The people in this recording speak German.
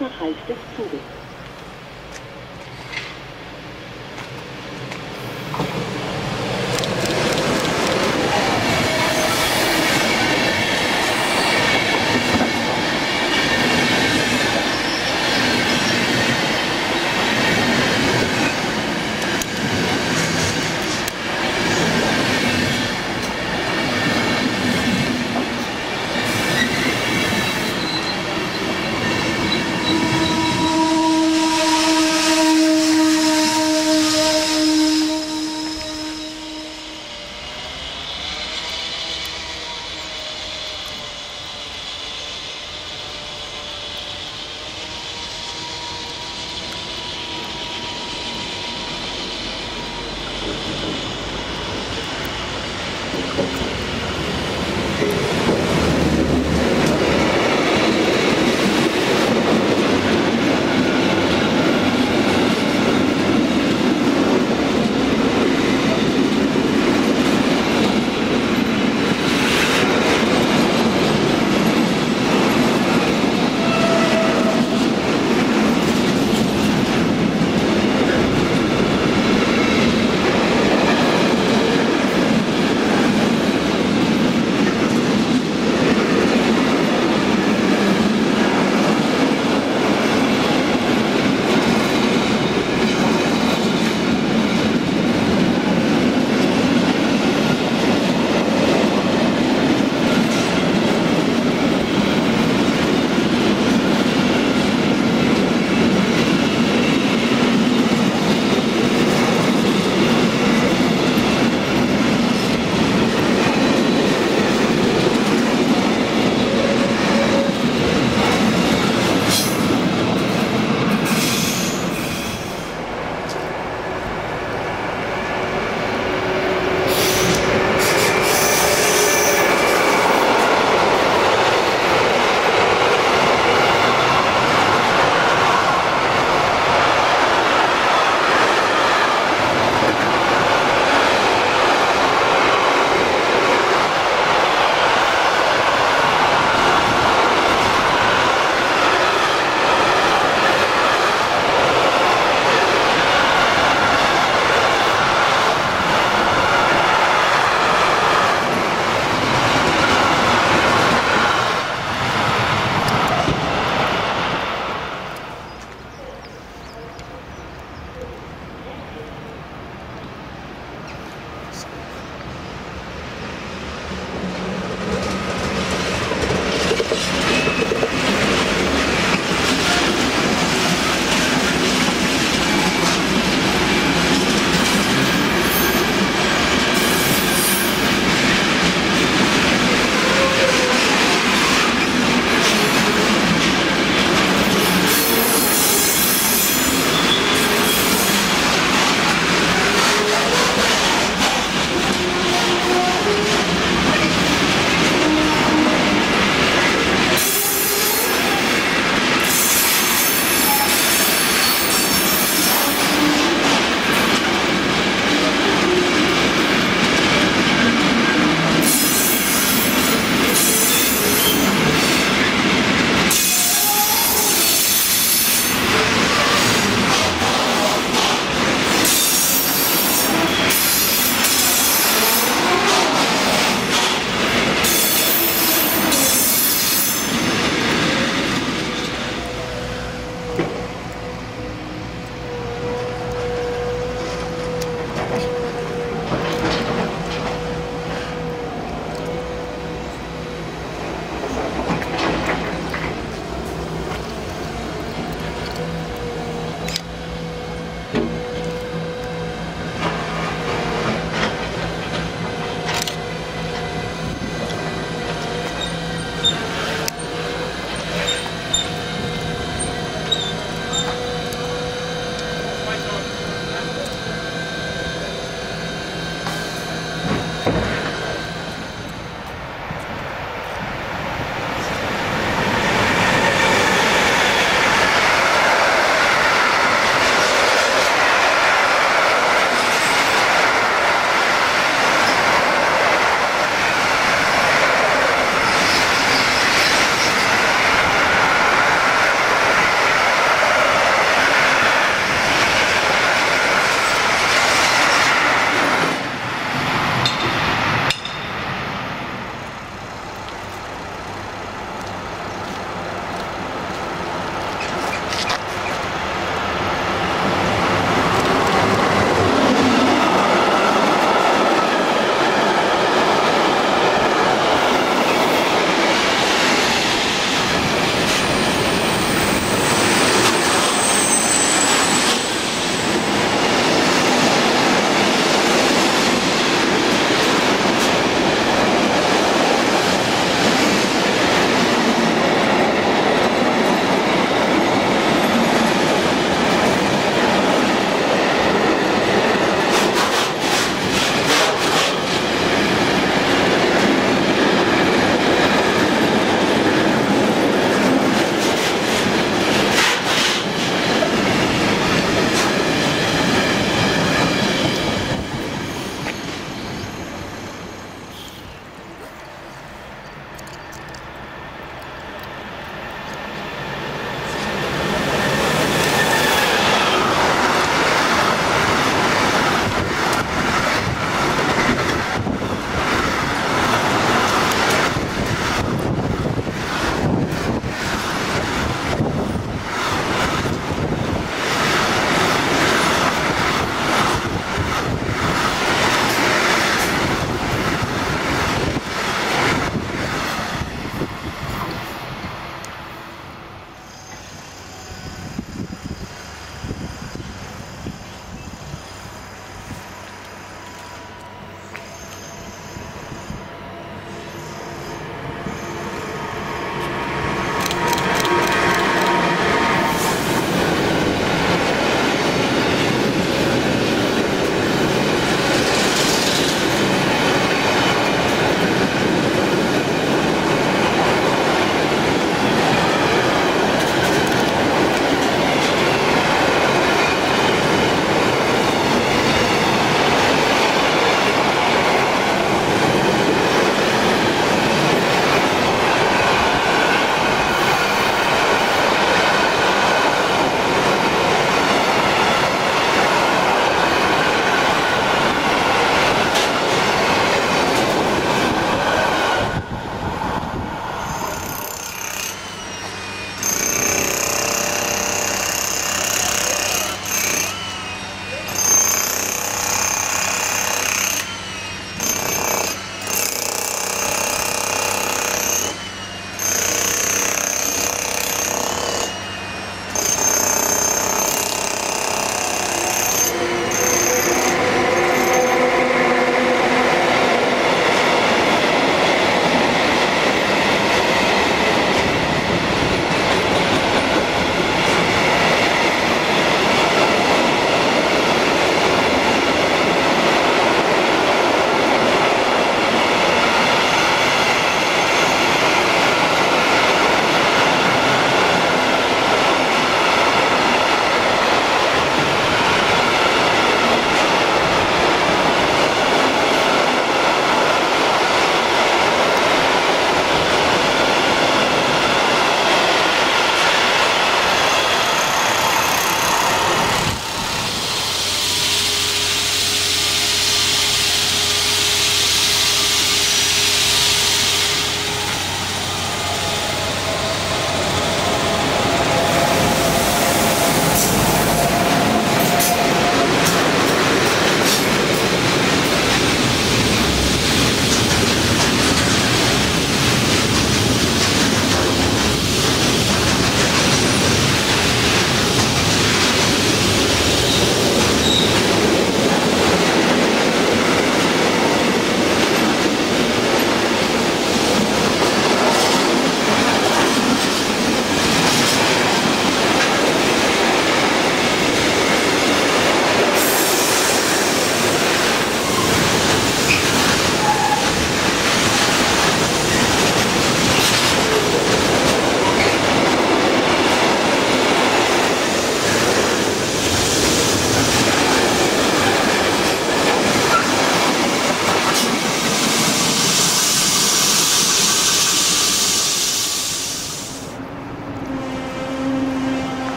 nach Halt des Zuges.